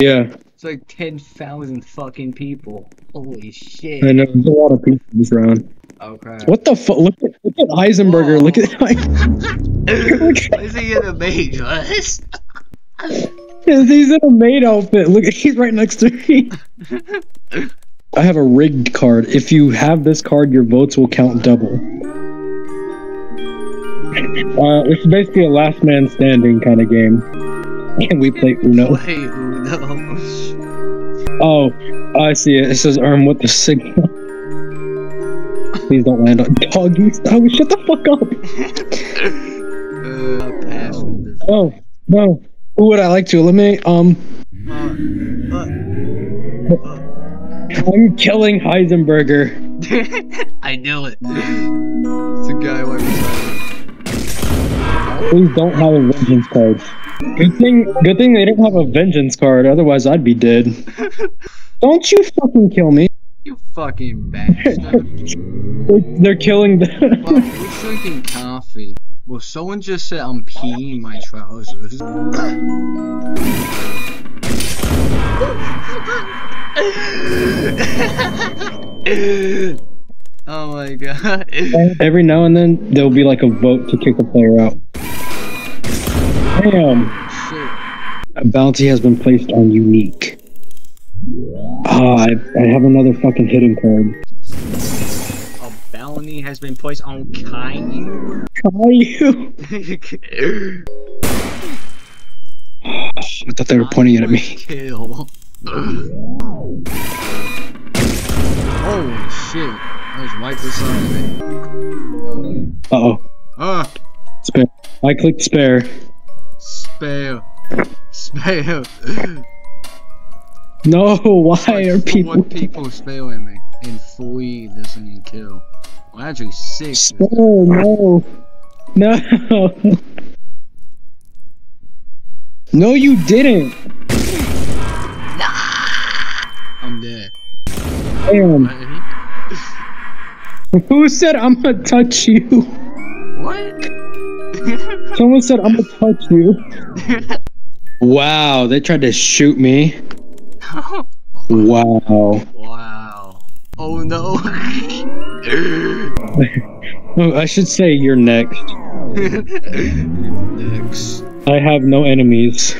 Yeah, It's like 10,000 fucking people. Holy shit. I know. There's a lot of people in this round. Okay. What the fuck? Look at look at Heisenberger. Look at Why is he in a mage list? he's in a maid outfit. Look, at he's right next to me. I have a rigged card. If you have this card, your votes will count double. Uh, it's basically a last man standing kind of game. And we play Uno. Play Uno. Oh, I see it. It says arm with the signal. Please don't land on doggies. Oh, shut the fuck up. uh, pass with this. Oh, no. Who would I like to eliminate? Um, Uh, uh, I'm killing Heisenberger. I knew it. It's a guy like Please don't have a vengeance card. Good thing, good thing they didn't have a vengeance card. Otherwise, I'd be dead. Don't you fucking kill me. You fucking bastard. They're, killing them. Well, who's drinking coffee? Well, someone just said I'm peeing my trousers. oh my god. Every now and then, there'll be like a vote to kick a player out. Damn. A bounty has been placed on unique. Ah, I, I have another fucking hidden card. A bounty has been placed on Caillou. Caillou. I thought they were pointing it at me. Kill. Holy shit. That was right beside me. Uh oh. Ah, Spare. I clicked spare. Spare. Spare. No, why Like are people? Four people sparing me, and three listening kill. Well, actually six. Spare, no. No. No, you didn't. I'm dead. Damn. Who said I'm gonna touch you? Someone said I'm gonna touch you. Wow, they tried to shoot me. Wow. wow. Oh no. Oh, I should say you're next. Next. I have no enemies.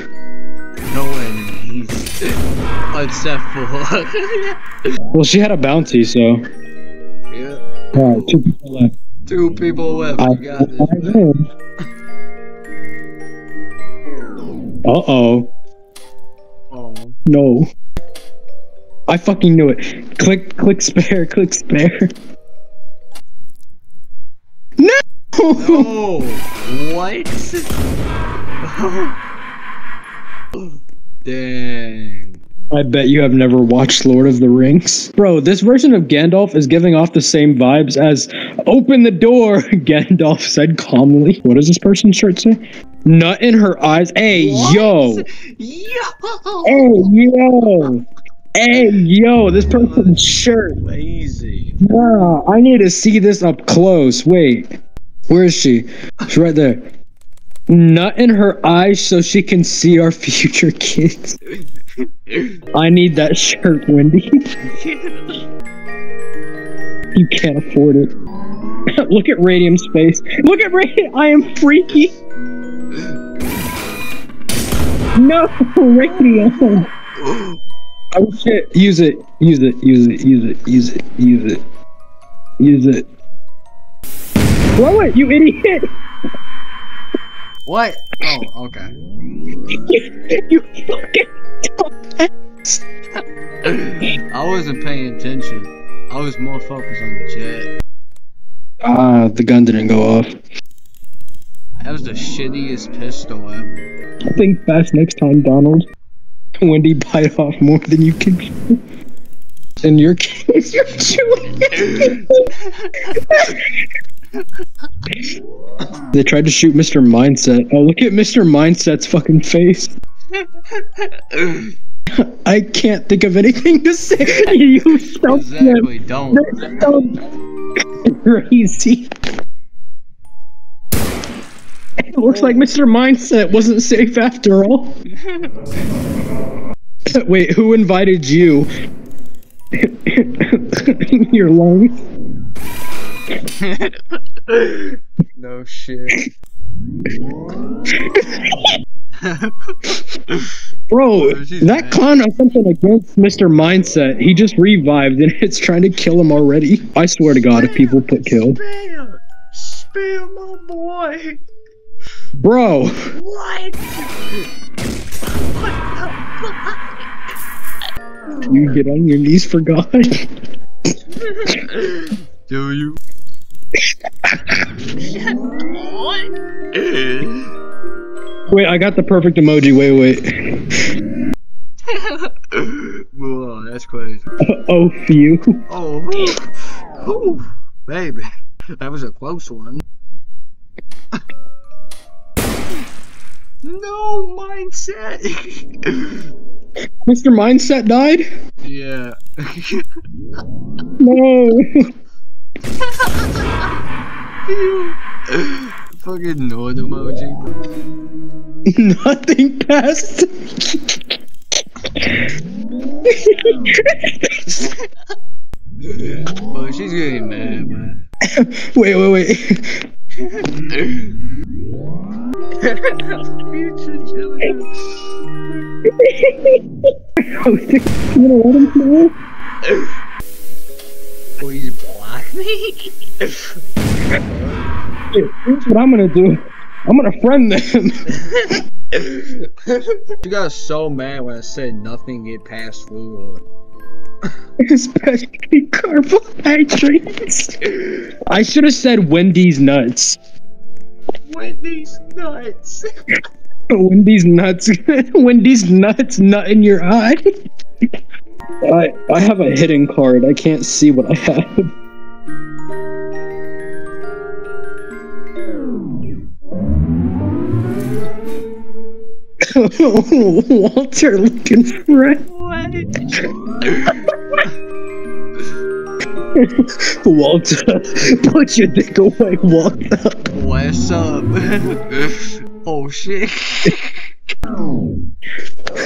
No enemies. Except for. Well, she had a bounty, so. yeah. Alright, two people left. Two people left. I, We got I this. Uh oh. Oh. No. I fucking knew it. Click, click spare, click spare. No! No. What? Dang. I bet you have never watched Lord of the Rings. Bro, this version of Gandalf is giving off the same vibes as Open the door, Gandalf said calmly. What does this person's shirt say? Nut in her eyes. Hey, yo. Yo. Hey, yo. Hey, yo, this person's shirt. Lazy. Nah, I need to see this up close. Wait. Where is she? She's right there. Nut in her eyes so she can see our future kids. I need that shirt, Wendy. You can't afford it. Look at Radium's face. Look at Radium. I am freaky. No, Radium. Oh shit. Use it. Use it. Use it. Use it. Use it. Use it. Use it. Throw it, you idiot! what? Oh, okay. you fucking I wasn't paying attention. I was more focused on the jet. Ah, the gun didn't go off. That was the shittiest pistol ever. Think fast next time, Donald. Wendy bite off more than you can. In your case, you're chewing. they tried to shoot Mr. Mindset. Oh, look at Mr. Mindset's fucking face. I can't think of anything to say. You so exactly, don't. That's so crazy. It looks like Mr. Mindset wasn't safe after all. Wait, who invited you? Your lungs. no shit. Bro, Oh, that mad. con has something against Mr. Mindset. He just revived and it's trying to kill him already. I swear to God, if people put killed. Spam! Spam, my boy! Bro, What? you get on your knees for God. Do you? Wait, I got the perfect emoji. Wait, wait. Whoa, that's crazy. Oh, you. Oh, whew. Whew. baby, that was a close one. No mindset. Mr. Mindset died? yeah. No. Fucking nod emoji. Nothing passed. But oh, she's getting mad, man. wait, wait, wait. Future children. you gonna let him know? Please block me. Here's what I'm gonna do. I'm gonna friend them. you got so mad when I said nothing get passed through. Especially carbohydrates. I should have said Wendy's nuts. Wendy's nuts. Wendy's nuts. Wendy's nuts nut in your eye. I I have a hidden card. I can't see what I have. Walter looking friend. What? Walter, put your dick away, Walter. What's up? oh shit.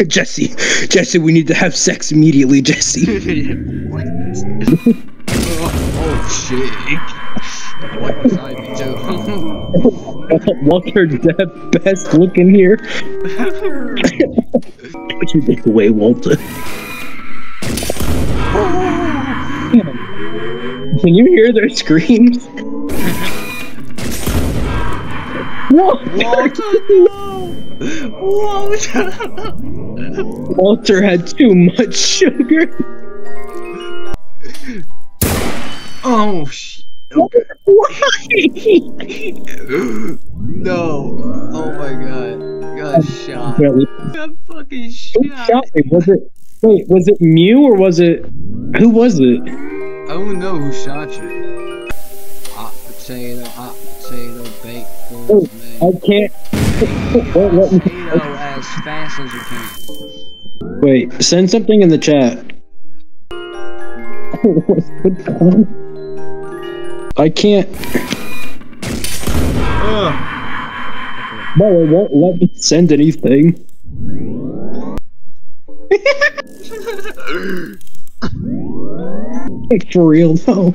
Jesse, Jesse, we need to have sex immediately, Jesse. what? oh, oh shit. What was I do? Walter, the best looking here. Put your dick away, Walter. Can you hear their screams? Walter, Walter, no! Walter! Walter had too much sugar. Oh shit. Why? no. Oh my god. Got shot. Got fucking shot. shot me? Was it? Wait, was it Mew or was it? Who was it? I don't know who shot you. Hot potato, hot potato, baked goods, I can't. Wait, let me- Potato as fast as you can. Wait, send something in the chat. What's the time? I can't. No, it won't let me send anything. For real though.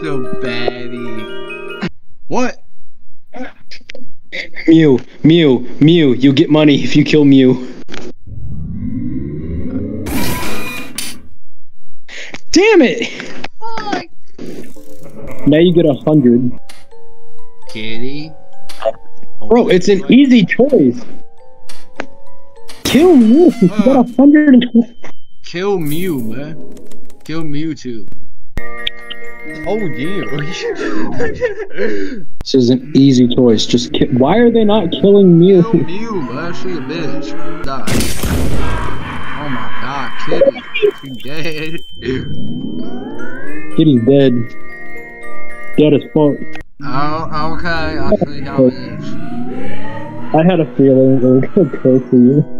so baddie. What? Mew, Mew, Mew. You get money if you kill Mew. Damn it! Fuck. Now you get a hundred. Kitty. Bro, it's an easy choice. Kill Mew. You got a uh. hundred and twenty. Kill Mew, man. Kill Mewtwo. Oh yeah. This is an easy choice. Just ki- why are they not killing Mew? Kill Mew, man. She a bitch. Die. Oh my god, Kitty. She dead. Kitty's dead. Dead as fuck. Oh, okay. I see how it is. I had a feeling it was gonna go for you.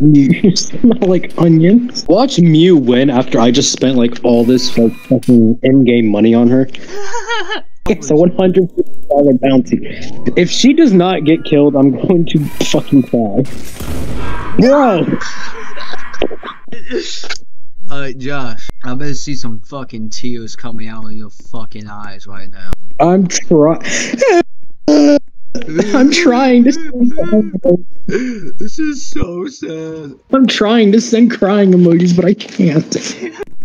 You smell like onions. Watch Mew win after I just spent like all this like fucking in-game money on her. It's a one hundred dollar bounty. If she does not get killed, I'm going to fucking cry. Bro, Uh, Josh, I better see some fucking tears coming out of your fucking eyes right now. I'm trying. I'm trying to. This is so sad. I'm trying to send crying emojis, but I can't.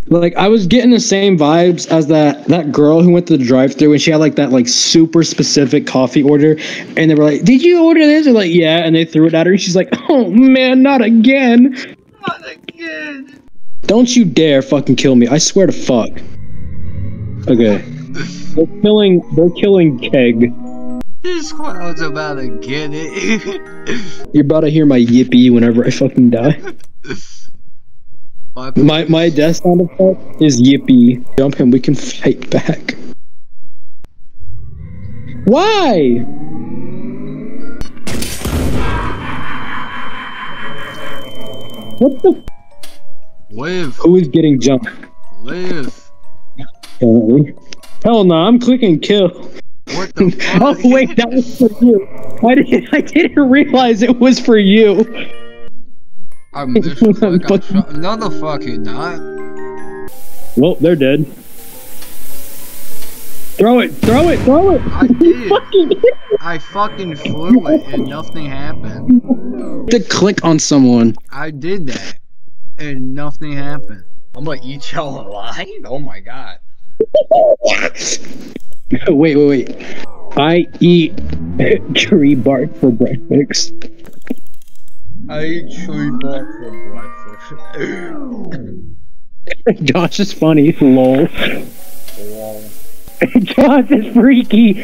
Like I was getting the same vibes as that that girl who went to the drive-through and she had like that like super specific coffee order, and they were like, "Did you order this?" They're like, "Yeah," and they threw it at her, and she's like, "Oh man, not again! Not again. Don't you dare fucking kill me! I swear to fuck." Okay, they're killing. They're killing Keg. This clown's about to get it. You're about to hear my yippee whenever I fucking die. Fuck. My my death sound effect is yippee. Jump and we can fight back. Why? What the? Live, Who is getting jumped? live. Hell no! I'm clicking kill. What the fuck? Oh wait, that was for you. I didn't. I didn't realize it was for you. I'm this fuck, I'm No, the fuck you're not. Well, they're dead. Throw it! Throw it! Throw it! I did. Fucking I fucking flew it and nothing happened. to click on someone. I did that and nothing happened. I'm gonna eat y'all alive? Oh my god. wait, wait, wait. I eat tree bark for breakfast. I eat tree bark for breakfast. Josh is funny. Lol. Josh is freaky.